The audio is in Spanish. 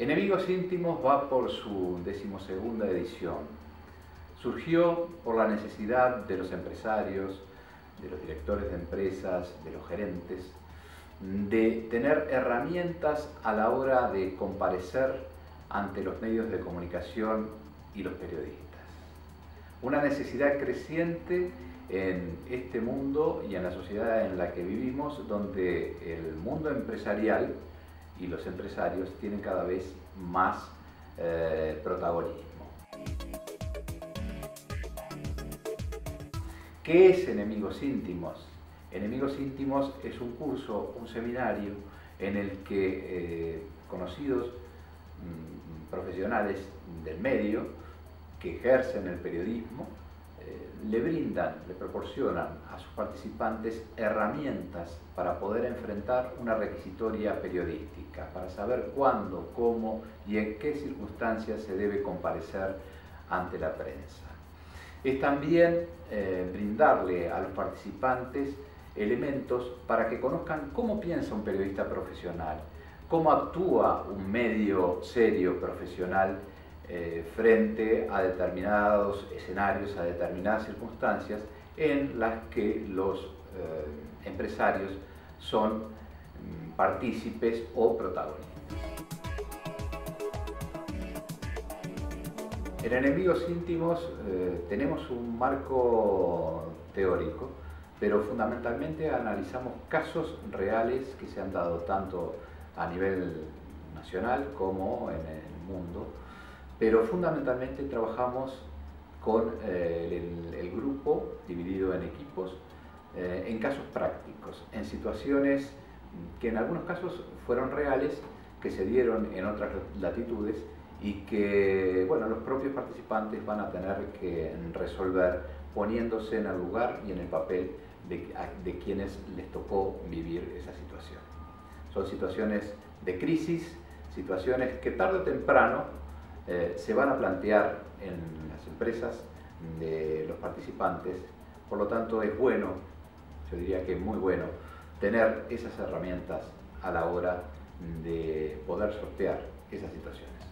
Enemigos íntimos va por su decimosegunda edición. Surgió por la necesidad de los empresarios, de los directores de empresas, de los gerentes, de tener herramientas a la hora de comparecer ante los medios de comunicación y los periodistas. Una necesidad creciente en este mundo y en la sociedad en la que vivimos, donde el mundo empresarial y los empresarios tienen cada vez más eh, protagonismo. ¿Qué es Enemigos Íntimos? Enemigos Íntimos es un curso, un seminario en el que eh, conocidos mm, profesionales del medio que ejercen el periodismo le brindan, le proporcionan a sus participantes herramientas para poder enfrentar una requisitoria periodística, para saber cuándo, cómo y en qué circunstancias se debe comparecer ante la prensa. Es también eh, brindarle a los participantes elementos para que conozcan cómo piensa un periodista profesional, cómo actúa un medio serio profesional eh, frente a determinados escenarios, a determinadas circunstancias en las que los eh, empresarios son mm, partícipes o protagonistas. En Enemigos íntimos eh, tenemos un marco teórico, pero fundamentalmente analizamos casos reales que se han dado tanto a nivel nacional como en el mundo pero fundamentalmente trabajamos con eh, el, grupo dividido en equipos eh, en casos prácticos, en situaciones que en algunos casos fueron reales, que se dieron en otras latitudes y que bueno, los propios participantes van a tener que resolver poniéndose en el lugar y en el papel de, de quienes les tocó vivir esa situación. Son situaciones de crisis, situaciones que tarde o temprano eh, se van a plantear en las empresas de los participantes, por lo tanto es bueno, yo diría que es muy bueno, tener esas herramientas a la hora de poder sortear esas situaciones.